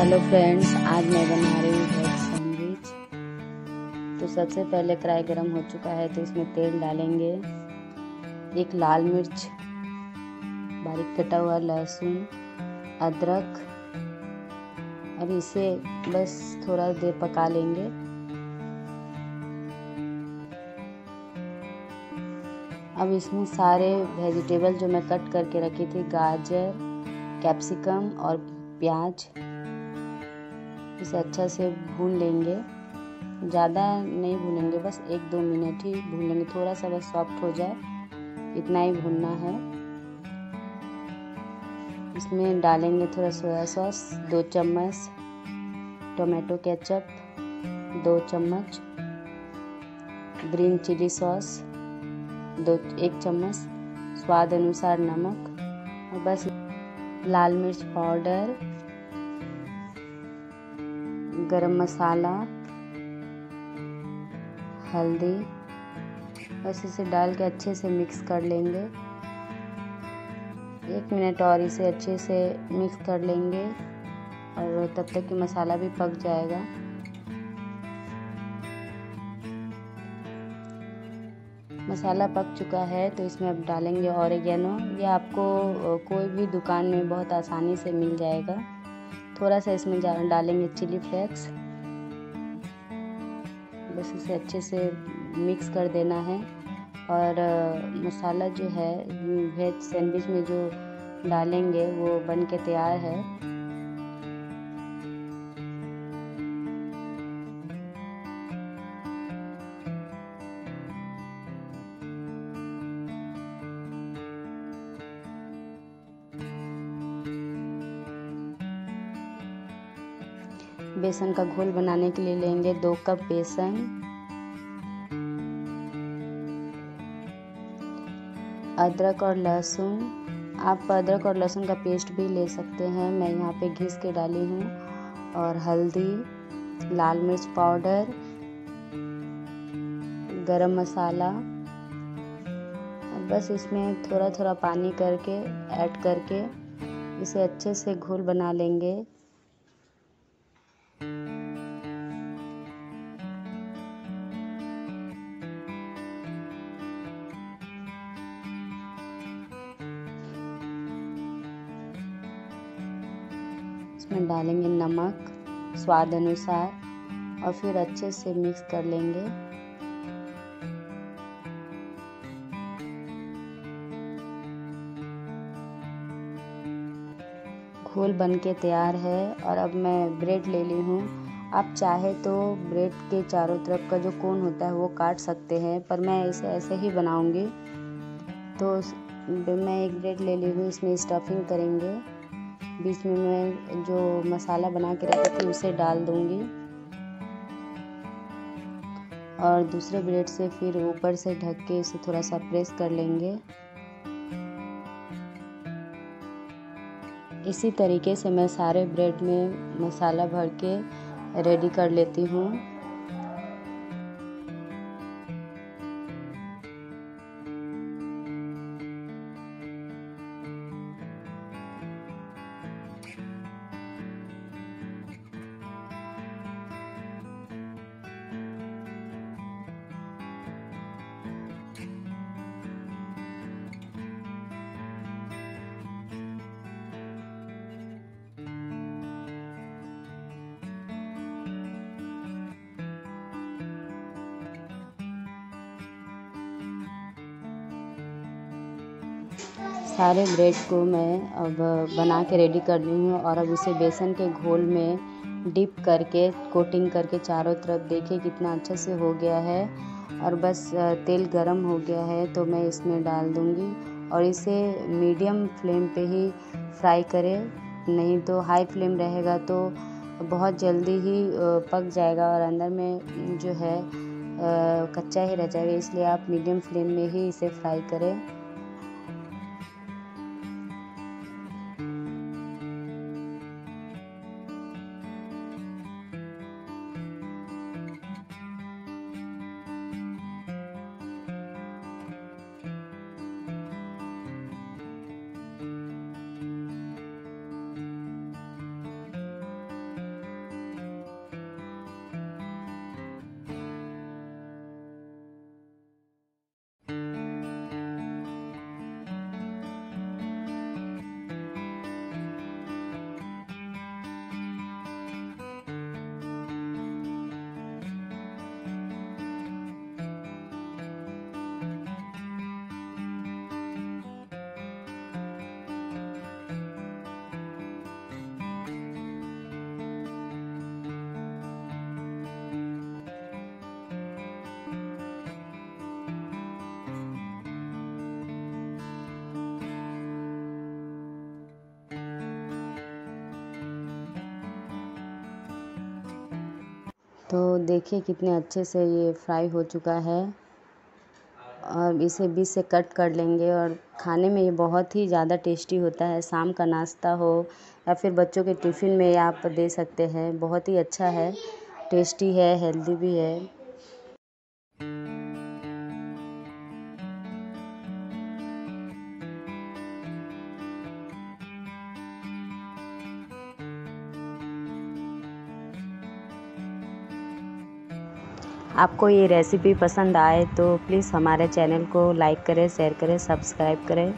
Hello friends आज मैं बना रही हूँ वेज सैंडविच तो सबसे पहले कढ़ाई गरम हो चुका है तो इसमें तेल डालेंगे। एक लाल मिर्च, बारीक कटा हुआ लहसुन, अदरक अब इसे बस थोड़ा देर पका लेंगे। अब इसमें सारे वेजिटेबल जो मैं कट करके रखी थी, गाजर कैप्सिकम और प्याज। इसे अच्छा से भून लेंगे। ज़्यादा नहीं भूनेंगे, बस एक दो मिनट ही भून लेंगे। थोड़ा सा बस सॉफ्ट हो जाए, इतना ही भूनना है। इसमें डालेंगे थोड़ा सोया सॉस दो चम्मच टोमेटो केचप, दो चम्मच ग्रीन चिली सॉस, दो, एक चम्मच स्वाद अनुसार नमक, और बस लाल मिर्च पाउडर गरम मसाला, हल्दी, बस इसे डाल के अच्छे से मिक्स कर लेंगे। एक मिनट और इसे अच्छे से मिक्स कर लेंगे और तब तक कि मसाला भी पक जाएगा। मसाला पक चुका है तो इसमें अब डालेंगे ऑरिगेनो ये आपको कोई भी दुकान में बहुत आसानी से मिल जाएगा। थोड़ा सा इसमें डालेंगे चिली फ्लेक्स। बस इसे अच्छे से मिक्स कर देना है। और मसाला जो है, वेज सैंडविच में जो डालेंगे, वो बन के तैयार है। बेसन का घोल बनाने के लिए लेंगे दो कप बेसन। अदरक और लहसुन। आप अदरक और लहसुन का पेस्ट भी ले सकते हैं। मैं यहाँ पे घिस के डाली हूँ और हल्दी, लाल मिर्च पाउडर, गरम मसाला। बस इसमें थोड़ा थोड़ा पानी करके, ऐड करके इसे अच्छे से घोल बना लेंगे। इसमें डालेंगे नमक, स्वाद अनुसार, और फिर अच्छे से मिक्स कर लेंगे। घोल बन के तैयार है, और अब मैं ब्रेड ले ली हूँ। आप चाहे तो ब्रेड के चारों तरफ़ का जो कोन होता है वो काट सकते हैं, पर मैं इसे ऐसे ही बनाऊँगी। तो मैं एक ब्रेड ले ली हूँ, इसमें स्टफिंग करेंगे। बीच में मैं जो मसाला बना के रखी थी, उसे डाल दूँगी। और दूसरे ब्रेड से फिर ऊपर से ढक के इसे थोड़ा सा प्रेस कर लेंगे। इसी तरीके से मैं सारे ब्रेड में मसाला भर के रेडी कर लेती हूँ। सारे ब्रेड को मैं अब बना के रेडी कर ली हूँ और अब इसे बेसन के घोल में डिप करके, कोटिंग करके चारों तरफ़ देखिए कितना अच्छा से हो गया है। और बस तेल गरम हो गया है तो मैं इसमें डाल दूँगी और इसे मीडियम फ्लेम पे ही फ्राई करें। नहीं तो हाई फ्लेम रहेगा तो बहुत जल्दी ही पक जाएगा और अंदर में जो है कच्चा ही रह जाएगा। इसलिए आप मीडियम फ्लेम में ही इसे फ्राई करें। तो देखिए कितने अच्छे से ये फ्राई हो चुका है। और इसे बीच से कट कर लेंगे और खाने में ये बहुत ही ज़्यादा टेस्टी होता है, शाम का नाश्ता हो या फिर बच्चों के टिफ़िन में आप दे सकते हैं। बहुत ही अच्छा है, टेस्टी है, हेल्दी भी है। आपको ये रेसिपी पसंद आए तो प्लीज़ हमारे चैनल को लाइक करें शेयर करें सब्सक्राइब करें।